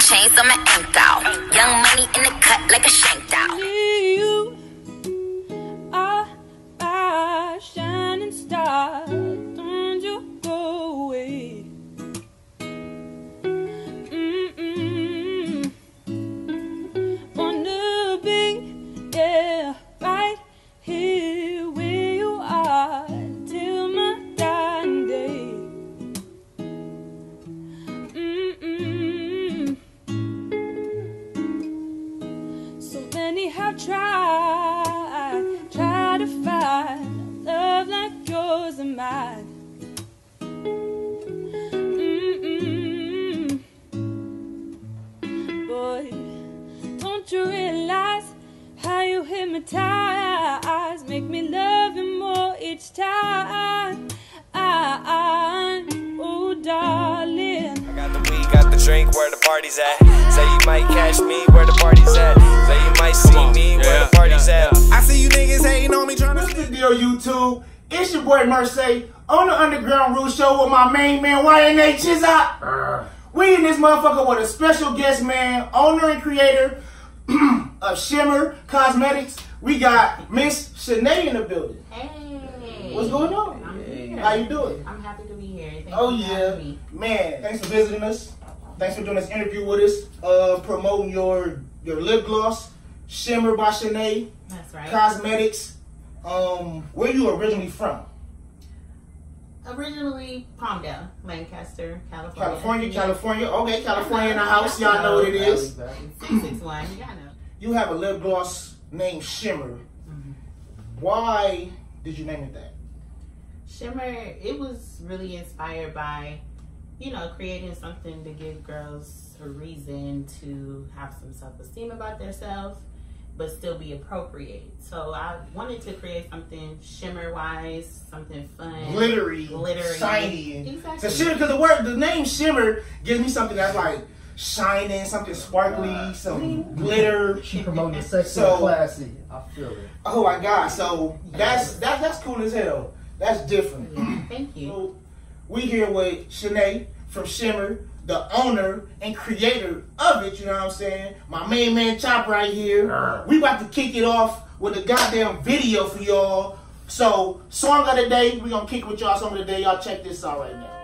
chains on my ankle. Young money in the cut like a shank down. Drink, where the party's at. Say you might catch me, where the party's at. Say you might see me, where the party's at. I see you niggas hating on me trying to What's the deal, YouTube? It's your boy Mercy on the Underground Route Show with my main man YNA Chizot. We in this motherfucker with a special guest man, owner and creator of Shimmer Cosmetics. We got Miss Shannae in the building. Hey. What's going on? I'm here. How you doing? I'm happy to be here. Thank Oh you for yeah, me. man! Thanks for visiting us. Thanks for doing this interview with us. Uh, promoting your your lip gloss, Shimmer by Shannae That's right. Cosmetics. Um, where you originally from? Originally Palmdale, Lancaster, California. California, California. Okay, California in the house. Y'all know what it is. Six six one. Yeah, I know. You have a lip gloss named Shimmer. Why did you name it that? Shimmer. It was really inspired by, you know, creating something to give girls a reason to have some self esteem about themselves, but still be appropriate. So I wanted to create something shimmer wise, something fun, Glittery, glittery, shiny. Exactly. So shimmer, because the word, the name Shimmer gives me something that's like shining, something sparkly, some glitter. She promoted the sexy So- classy. I feel it. Oh my god! So that's that's that's cool as hell. That's different. Yeah, Thank you. So we here with Shannae from Shimmer, the owner and creator of it. You know what I'm saying? My main man Chop right here. We about to kick it off with a goddamn video for y'all. So song of the day, we gonna kick with y'all song of the day. Y'all check this out right now.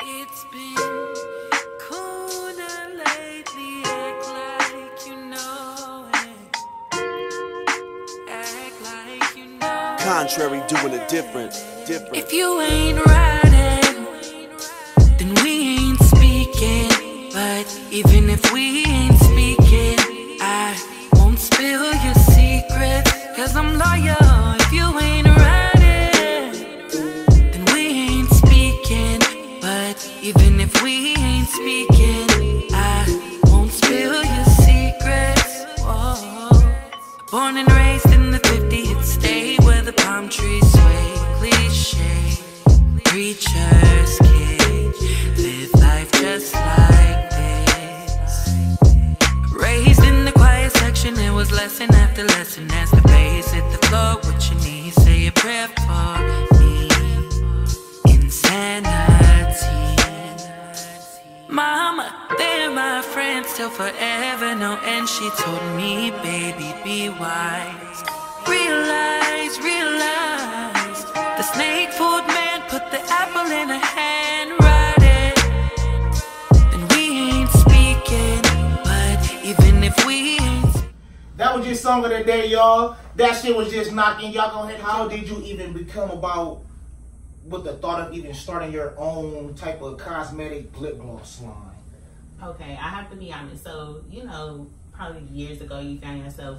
It's been colder lately, act like you know it. Act like you know Contrary, doing it different, different. If you ain't riding, But even if we lesson after lesson as the bass hit the floor. What you need, say a prayer for me. Insanity. Mama, they're my friends till forever, no end. She told me, baby, be wise. Realize, realize. The snake food man put the apple in her hand, That was just song of the day, y'all. That shit was just knocking. Y'all go ahead. How did you even become about with the thought of even starting your own type of cosmetic lip gloss line? Okay, I have to be honest. So, you know, probably years ago, you found yourself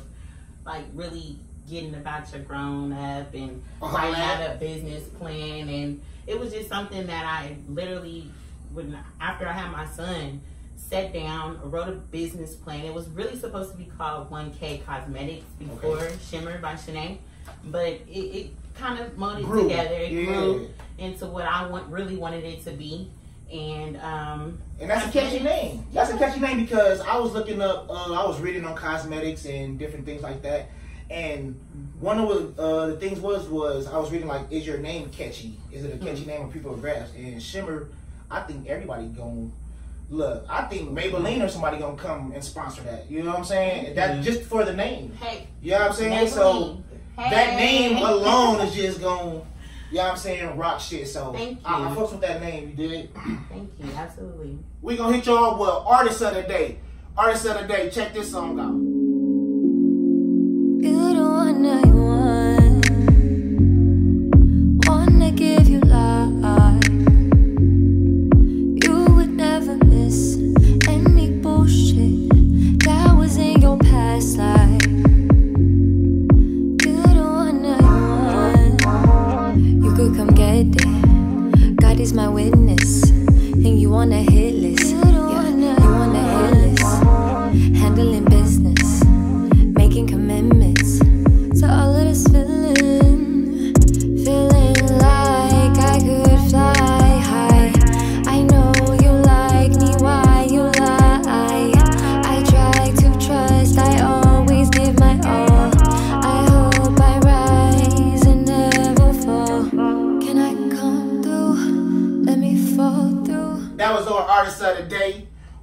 like really getting about your grown up and Uh-huh. writing out a business plan. And it was just something that I literally, when after I had my son, sat down, wrote a business plan. It was really supposed to be called 1K Cosmetics before Shimmer by Shannae. But it, it kind of molded Grew. together. It Yeah. grew into what I want, really wanted it to be. And um, And that's a catchy name. That's a catchy name because I was looking up, uh, I was reading on cosmetics and different things like that. And one of the, uh, the things was was I was reading like, is your name catchy? Is it a catchy name when people grasp? And Shimmer, I think everybody going Look, I think Maybelline or somebody gonna come and sponsor that. You know what I'm saying? That mm-hmm. just for the name. Hey, You know what I'm saying? So Maybelline. that name alone is just gonna, you know what I'm saying, rock shit. So Thank I, I you. fucks with that name. You did. Thank you, absolutely. We gonna hit y'all with artist of the day. Artist of the day. Check this song out. Witness, and you on a hit list.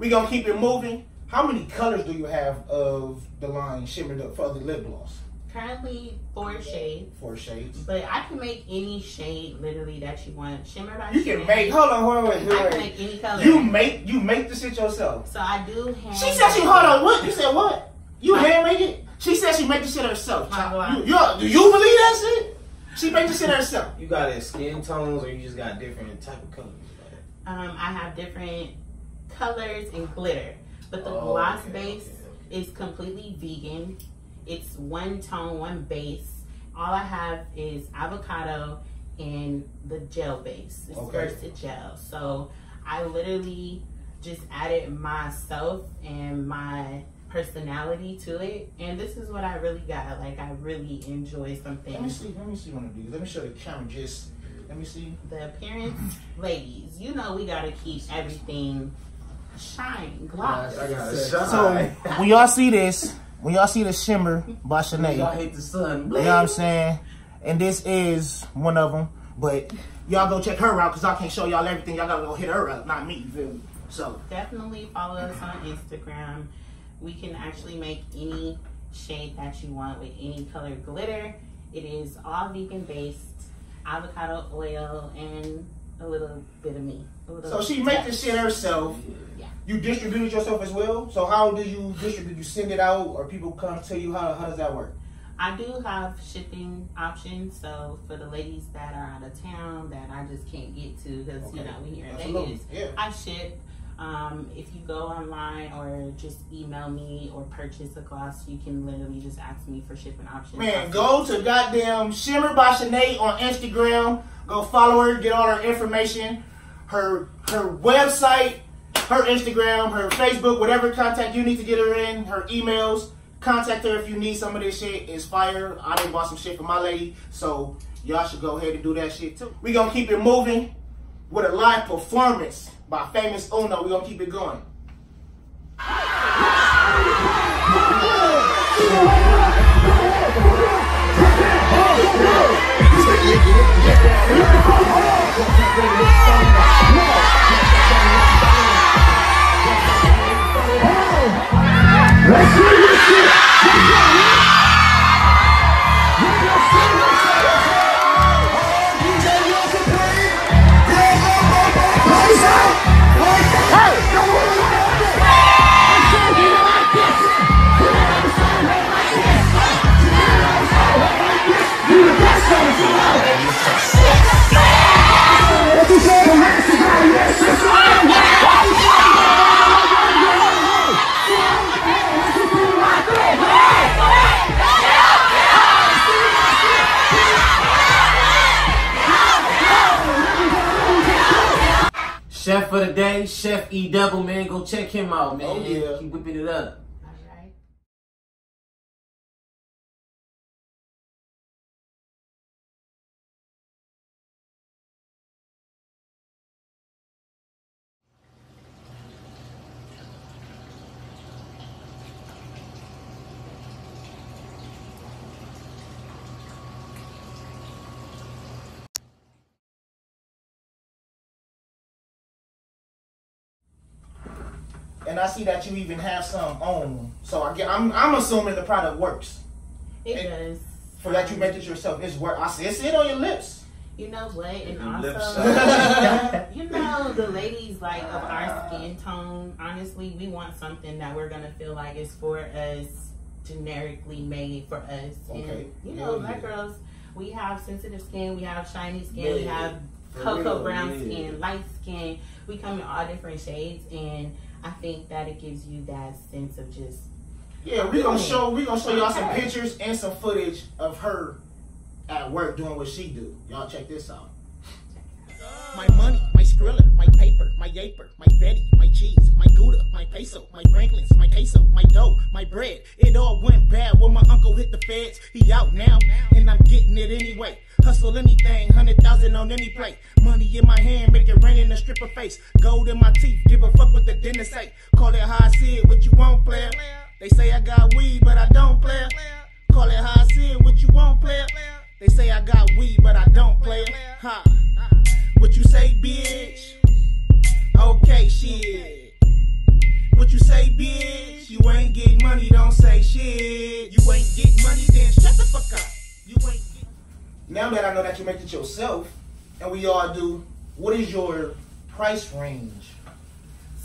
We gonna keep it moving. How many colors do you have of the line Shimmer the, for the lip gloss? Currently four shades, Four shades. but I can make any shade literally that you want. Shimmer by You can make. Hold on, hold on, wait, I can make any color. You make you make the shit yourself. So I do have. She said she hold on. What you said? What you hand make it? She said she make the shit herself. My God. You, you, do you believe that shit? She make the shit herself. You got it skin tones or you just got different type of colors? Um, I have different colors and glitter, but the Oh, gloss okay, base okay, is completely vegan. It's one tone, one base. All I have is avocado and the gel base. It's Okay. Gel. So I literally just added myself and my personality to it, and this is what I really got. Like I really enjoy something. Let me see. Let me see one of these. Let me show the camera. Just let me see. the appearance, ladies, you know we gotta keep everything shine, gloss. I got a So shot. when y'all see this, when y'all see the shimmer by Shannae, Y'all hate the sun. You know what I'm saying? And this is one of them. But y'all go check her out because I can't show y'all everything. Y'all gotta go hit her up, not me. You feel me? So Definitely follow us on Instagram. We can actually make any shade that you want with any color glitter. It is all vegan based, avocado oil, and a little bit of me. So she make the shit herself. Yeah. You distribute it yourself as well. So how do you distribute? You send it out, or people come to you? How how does that work? I do have shipping options, so for the ladies that are out of town that I just can't get to because you know we here in. Vegas, Yeah. I ship. Um, if you go online or just email me or purchase a gloss, you can literally just ask me for shipping options. Man, go to goddamn Shimmer by Shannae on Instagram. Go follow her, get all her information, her her website, her Instagram, her Facebook, whatever contact you need to get her in, her emails. Contact her if you need some of this shit. It's fire. I didn't bought some shit for my lady, so y'all should go ahead and do that shit too. We gonna keep it moving with a live performance by Famous Uno. We gonna keep it going. For the day, Chef E Dubble, man. Go check him out, man. Oh, yeah. Keep whipping it up. And I see that you even have some on. So I get, I'm, I'm assuming the product works. It And- does. For that you make it yourself, it's work. I see, it's it on your lips. You know what? And Your also, you know, the ladies like of our skin tone, honestly, we want something that we're gonna feel like is for us, generically made for us. Okay. And you know, Hell black yeah. girls, we have sensitive skin, we have shiny skin, we have cocoa brown yeah. skin, light skin. We come in all different shades, and I think that it gives you that sense of just Yeah, we gonna show we gonna show y'all some pictures and some footage of her at work doing what she do. Y'all check this out. My money, my Skrilla, my yaper, my Betty, my cheese, my Gouda, my peso, my Franklin's, my queso, my dough, my bread. It all went bad when my uncle hit the feds. He out now, and I'm getting it anyway. Hustle anything, hundred thousand on any plate. Money in my hand, make it rain in a stripper face. Gold in my teeth, give a fuck what the dentist say. Call it how I see it, what you want, player. They say I got weed, but I don't, player. Call it how I see it, what you want, player. They say I got weed, but I don't, player. Ha. What you say, bitch? Okay, shit. What you say, bitch? You ain't getting money, don't say shit. You ain't getting money, then shut the fuck up. You ain't get... Now that I know that you make it yourself, and we all do, what is your price range?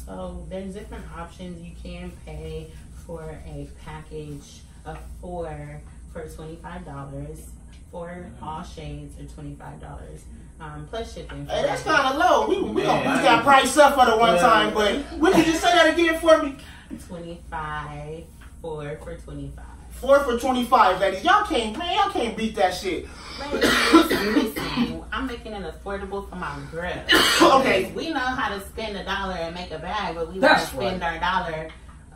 So there's different options. You can pay for a package of four for $25. For all shades are twenty five dollars. Um, plus shipping. Hey, that's kind of low. We we, yeah, gonna, we got price up for the one yeah. time, but would you just say that again for me? Twenty five, four for twenty five. Four for twenty five, ladies. Y'all can't man, y'all can't beat that shit. I'm making it affordable for my girl. okay. We know how to spend a dollar and make a bag, but we want to spend right. our dollar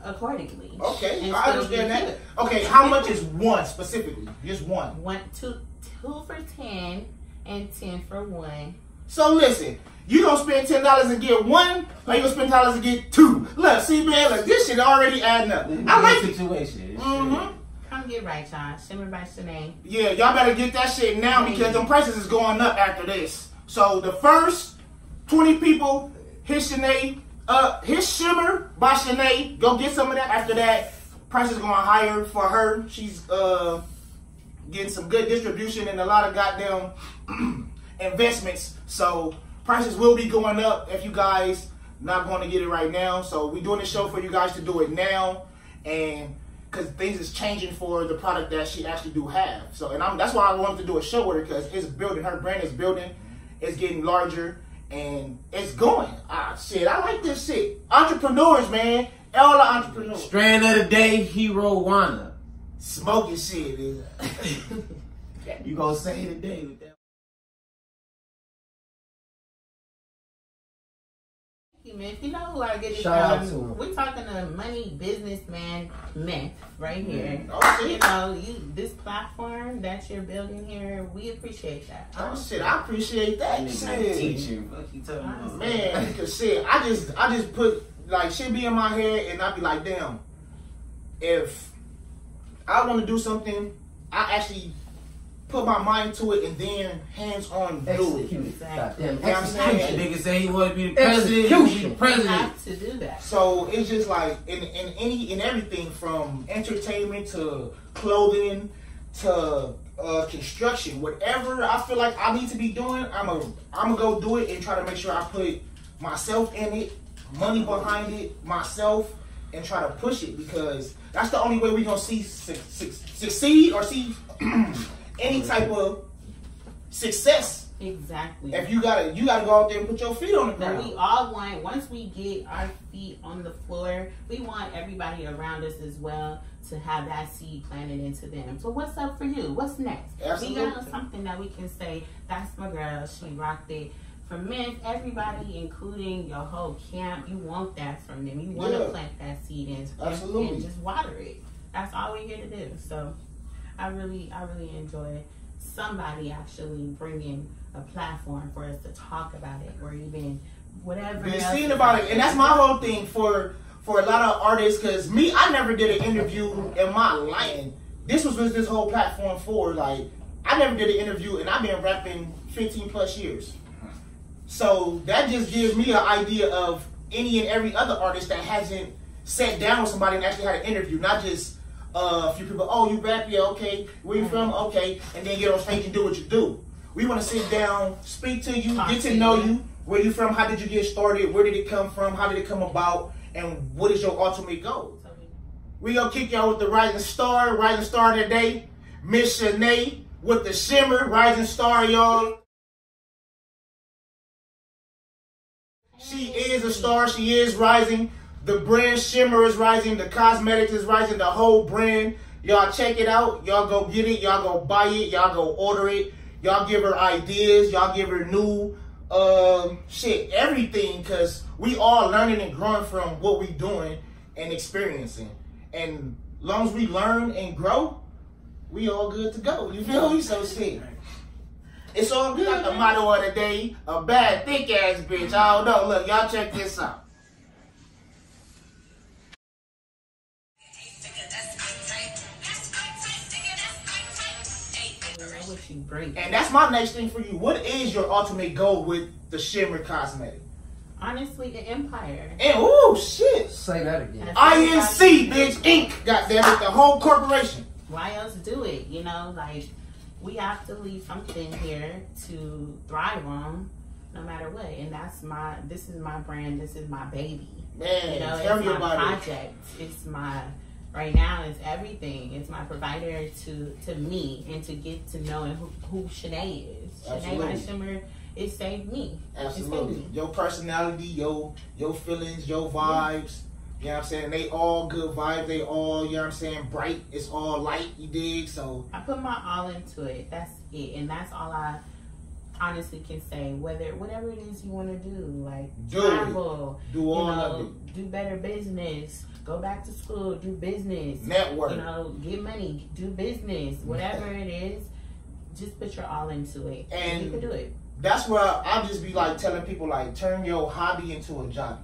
accordingly. Okay, And I still understand that. Okay, how much is one specifically? Just one. One, two, two for ten, and ten for one. So listen, you gonna spend ten dollars and get one, or you gonna spend dollars and get two? Look, see, man, look, this shit already adding up. I like it. situation. Mm-hmm. Come get right, y'all. Shimmer by Shannae. Yeah, y'all better get that shit now because them prices is going up after this. So the first twenty people, hit Shannae, uh, hit Shimmer by Shannae. Go get some of that. After that, prices going higher for her. She's uh getting some good distribution and a lot of goddamn investments. So prices will be going up if you guys not going to get it right now. So we doing the show for you guys to do it now, and because things is changing for the product that she actually do have. So and I'm that's why I wanted to do a show with her because it's building. Her brand is building. It's getting larger and it's going. Ah shit, I like this shit. Entrepreneurs, man. All the entrepreneurs. Strand of the day, Hero Wanna. Smoking shit. is- You gonna say today with that? Man. You know who I get it Shout out from? to him. We're talking to money businessman myth right mm-hmm. here. Oh shit. You know, you this platform that you're building here, we appreciate that. Oh shit, I appreciate that. Nigga not Shit. teaching. Fuck you talking about? Man, because shit, I just I just put like shit be in my head and I be like, damn, if I want to do something, I actually put my mind to it and then hands on do it. Execute. Exactly. Goddamn Yeah, I'm saying. That execution. nigga say he want to be the president. He be the Execution. You have to do that. So it's just like in, in any in everything from entertainment to clothing to uh, construction, whatever I feel like I need to be doing, I'm a I'm gonna go do it and try to make sure I put myself in it, money behind it, myself, and try to push it because that's the only way we gonna see su- su- succeed or see any type of success. Exactly. If you gotta you gotta go out there and put your feet on the But ground. we all want, once we get our feet on the floor, we want everybody around us as well to have that seed planted into them. So what's up for you? What's next? Absolutely. We got something that we can say, that's my girl, she rocked it. For men, everybody, including your whole camp, you want that from them. You want to Yeah. plant that seed in Absolutely. and just water it. That's all we're here to do. So I really, I really enjoy somebody actually bringing a platform for us to talk about it or even whatever. be seen about it, and that's my whole thing for for a lot of artists. Cause me, I never did an interview in my life. This was what this whole platform for. Like, I never did an interview, and I've been rapping 15 plus years. So that just gives me an idea of any and every other artist that hasn't sat down with somebody and actually had an interview, not just uh, a few people. Oh, you rap? Yeah, okay. Where you from? Okay, and then get on stage and do what you do. We want to sit down, speak to you, get to know you. Where you from? How did you get started? Where did it come from? How did it come about? And what is your ultimate goal? We gonna kick y'all with the rising star, rising star today, Miss Shannae with the shimmer, rising star, y'all. She is a star. She is rising. The brand Shimmer is rising. The cosmetics is rising. The whole brand. Y'all check it out. Y'all go get it. Y'all go buy it. Y'all go order it. Y'all give her ideas. Y'all give her new um shit, everything. Cause we all learning and growing from what we doing and experiencing. And long as we learn and grow, we all good to go. You feel me? So shit. It's all good. Got the motto of the day: a bad thick ass bitch. I don't know. Look, y'all check this out. Know what you bring. And that's my next thing for you. What is your ultimate goal with the Shimmer Cosmetic? Honestly, the empire. And oh shit, Say that again. INC bitch Inc. Goddamn it, the whole corporation. Why else do it? You know, like we have to leave something here to thrive on, no matter what. And that's my. This is my brand. This is my baby. Man, You know, tell it's me my about it. It's my right now. It's everything. It's my provider to to me and to get to know who, who Shannae is. Shannae Absolutely. by Shimmer. It saved me. It saved Absolutely. me. Your personality, your your feelings, your vibes. You know what I'm saying? They all good vibes. They all, you know what I'm saying, bright. It's all light, you dig? So I put my all into it. That's it, and that's all I honestly can say. Whether whatever it is you want to do, like Do it. travel, do you all know, of it. do better business, go back to school, do business, Network. you know, get money, do business, whatever it is. Just put your all into it, and you can do it. That's where I'll just be like telling people like turn your hobby into a job.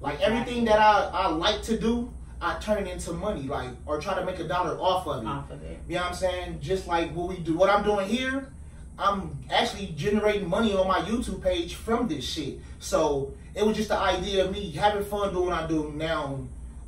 Like everything that I, I like to do, I turn it into money, like or try to make a dollar off of it. Off of it. You know what I'm saying? Just like what we do. What I'm doing here, I'm actually generating money on my YouTube page from this shit. So it was just the idea of me having fun doing what I do now.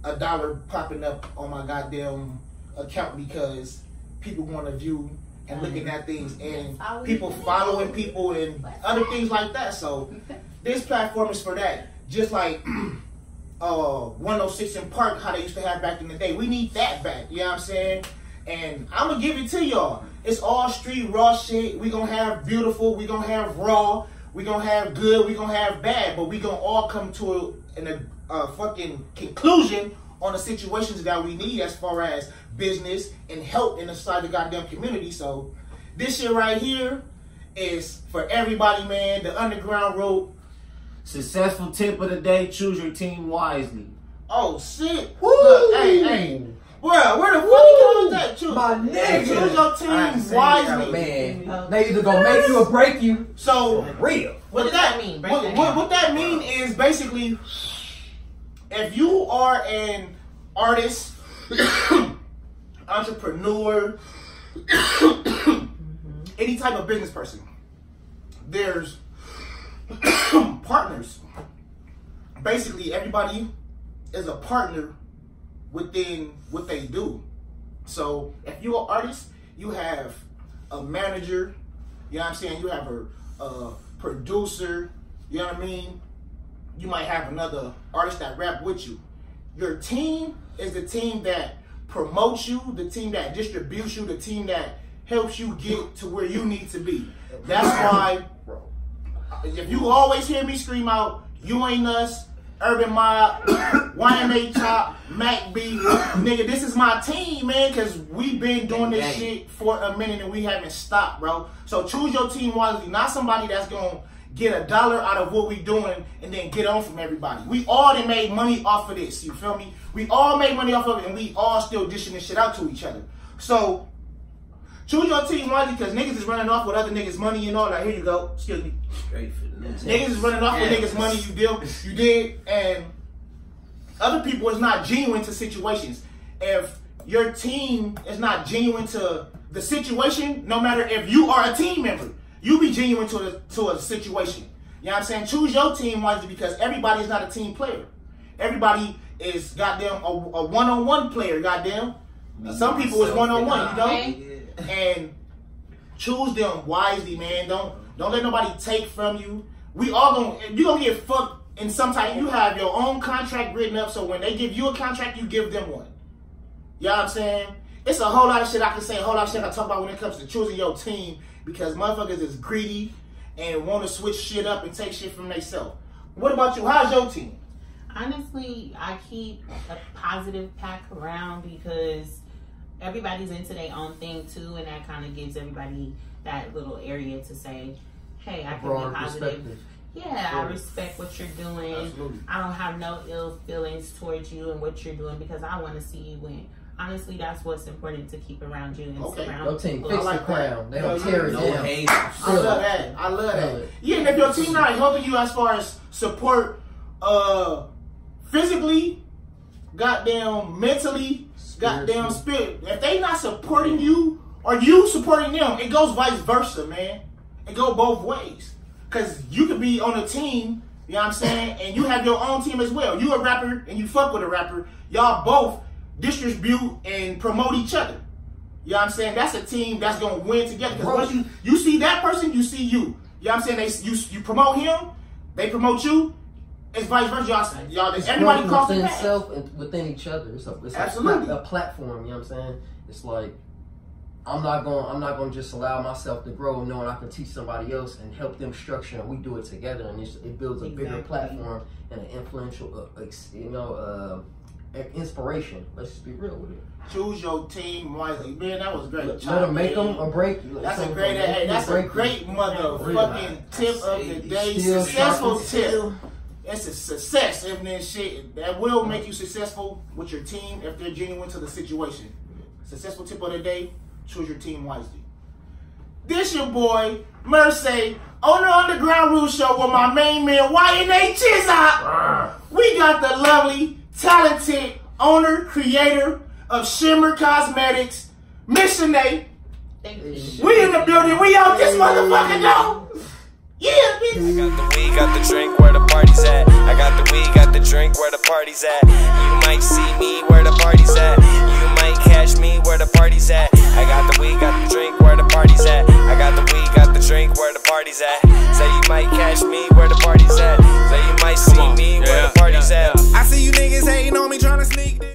A dollar popping up on my goddamn account because people want to view and looking at things and people following people and other things like that. So this platform is for that. Just like uh 106 & Park, how they used to have back in the day. We need that back. You know what I'm saying? And I'm gonna give it to y'all. It's all street raw shit. We gonna have beautiful. We gonna have raw. We gonna have good. We gonna have bad. But we gonna all come to a, an, a, a fucking conclusion on the situations that we need as far as business and help in the side of the goddamn community. So this shit right here is for everybody, man. The underground road. Successful tip of the day: choose your team wisely. Oh shit! Woo! Look, hey, hey, where, where the fuck you coming with that? Choose, My nigga. choose your team see wisely. Man, they either gonna make you or break you. So Real. What does that mean? What, that what, what that mean is basically, if you are an artist, entrepreneur, any type of business person, there's partners. Basically, everybody is a partner within what they do. So if you're an artist, you have a manager, you know what I'm saying? You have a, a producer, you know what I mean? You might have another artist that rap with you. Your team is the team that promotes you, the team that distributes you, the team that helps you get to where you need to be. That's why if you always hear me scream out, you ain't us, Urban Mob, YMA Chop, Mac B, nigga, this is my team, man, because we've been doing this shit for a minute and we haven't stopped, bro. So choose your team wisely, not somebody that's gonna get a dollar out of what we doing and then get on from everybody. We all done made money off of this, you feel me? We all made money off of it and we all still dishing this shit out to each other. So choose your team wisely because niggas is running off with other niggas' money and all that. Here you go. Excuse me. Straight for the Niggas is running off with niggas' money you deal you did, and other people is not genuine to situations. If your team is not genuine to the situation, no matter if you are a team member, you be genuine to the, to a situation. You know what I'm saying? Choose your team wisely because everybody is not a team player. Everybody is goddamn a, a one-on-one player, goddamn. Some people is one-on-one, you know? And choose them wisely, man. Don't don't let nobody take from you. We all gonna you gonna get fucked and sometimes. You have your own contract written up, so when they give you a contract, you give them one. You know what I'm saying? It's a whole lot of shit I can say, a whole lot of shit I talk about when it comes to choosing your team because motherfuckers is greedy and want to switch shit up and take shit from themselves. What about you? How's your team? Honestly, I keep a positive pack around because everybody's into their own thing too, and that kind of gives everybody that little area to say, "Hey, I can Broader be positive." perspective. Yeah, I respect what you're doing. Absolutely. I don't have no ill feelings towards you and what you're doing because I want to see you win. Honestly, that's what's important to keep around you and Okay. surround Your team people. fix the like that. crown. They don't tear it no down. haters. I love that. I love that. it. Yeah, and if your team not helping you as far as support, uh, physically, goddamn mentally, goddamn spirit. If they not supporting you or you supporting them, it goes vice versa, man. It go both ways. Cause you could be on a team, you know what I'm saying, and you have your own team as well. You a rapper and you fuck with a rapper. Y'all both distribute and promote each other. You know what I'm saying? That's a team that's gonna win together. Because once you you see that person, you see you. You know what I'm saying? They you you promote him, they promote you. It's vice versa. Y'all, y'all It's everybody growth cross within self and within each other. It's a, it's Absolutely. plat- a platform. You know what I'm saying? It's like I'm not going. I'm not going to just allow myself to grow, knowing I can teach somebody else and help them structure, and we do it together, and it's, it builds a bigger platform and an influential, uh, ex, you know, uh, inspiration. Let's just be real with it. Choose your team wisely. Man, that was great. Let them make them or break you. That's a great, hey, that's a great motherfucking tip of the day. Successful sharp tip. It's a success, if that shit that will make you successful with your team if they're genuine to the situation. Successful tip of the day: choose your team wisely. This your boy Mercy on the Underground Route Show with my main man YNA Chizot. We got the lovely, talented owner, creator of Shimmer Cosmetics, Miss Shannae. We in the building. We out this motherfucker though. Yeah, bitch. I got the weed, got the drink, where the party's at. I got the weed, got the drink, where the party's at. You might see me where the party's at. You might catch me where the party's at. I got the weed, got the drink, where the party's at. I got the weed, got the drink, where the party's at. Say you might catch me where the party's at. Say you might see me where the party's at. I see you niggas hating on me trying to sneak this.